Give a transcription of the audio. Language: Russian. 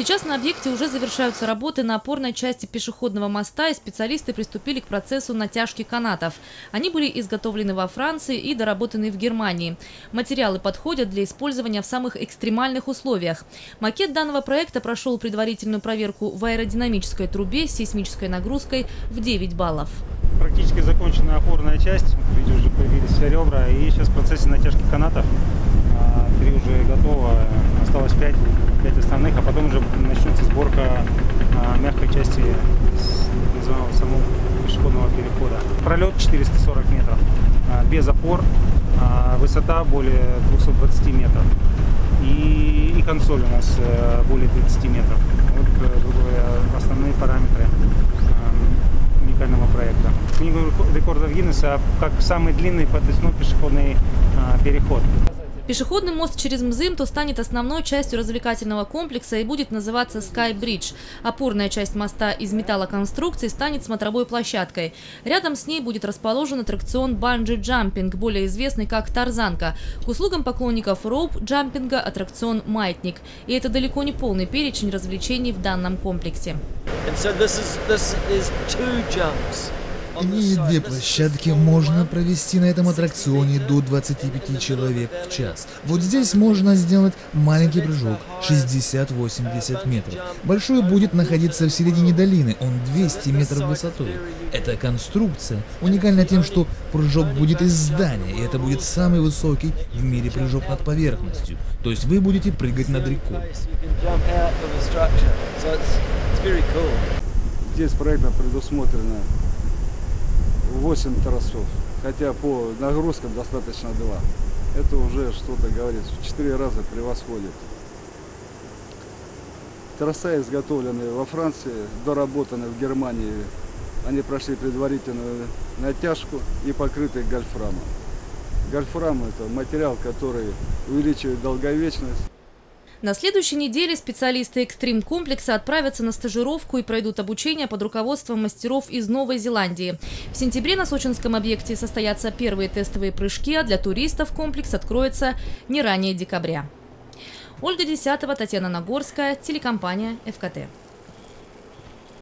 Сейчас на объекте уже завершаются работы на опорной части пешеходного моста, и специалисты приступили к процессу натяжки канатов. Они были изготовлены во Франции и доработаны в Германии. Материалы подходят для использования в самых экстремальных условиях. Макет данного проекта прошел предварительную проверку в аэродинамической трубе с сейсмической нагрузкой в 9 баллов. Практически закончена опорная часть, видите, уже появились все ребра, и сейчас в процессе натяжки канатов а, три уже готово, осталось пять, пять основных, а потом уже начнется сборка а, мягкой части называемого самого пешеходного перехода. Пролет 440 метров, а, без опор, высота более 220 метров. И, и консоль у нас э, более 30 метров. Вот э, основные параметры уникального проекта. Книгу рекордов Гиннесса как самый длинный подвесной пешеходный переход. Пешеходный мост через Мзымту станет основной частью развлекательного комплекса и будет называться Sky Bridge. Опорная часть моста из металлоконструкции станет смотровой площадкой. Рядом с ней будет расположен аттракцион банджи-джампинг, более известный как Тарзанка. К услугам поклонников роуп-джампинга аттракцион Маятник. И это далеко не полный перечень развлечений в данном комплексе. And so this is, this is Имея две площадки, можно провести на этом аттракционе до 25 человек в час. Вот здесь можно сделать маленький прыжок 60-80 метров. Большой будет находиться в середине долины, он 200 метров высотой. Эта конструкция уникальна тем, что прыжок будет из здания, и это будет самый высокий в мире прыжок над поверхностью. То есть вы будете прыгать над рекой. Здесь проектно предусмотрено 8 торосов, хотя по нагрузкам достаточно 2. Это уже что-то говорит, в 4 раза превосходит. Троса изготовлены во Франции, доработаны в Германии. Они прошли предварительную натяжку и покрыты гольфрамом. Гольфрам – это материал, который увеличивает долговечность. На следующей неделе специалисты экстрим-комплекса отправятся на стажировку и пройдут обучение под руководством мастеров из Новой Зеландии. В сентябре на сочинском объекте состоятся первые тестовые прыжки, а для туристов комплекс откроется не ранее декабря. Ольга Десятого, Татьяна Нагорская, телекомпания «ФКТ».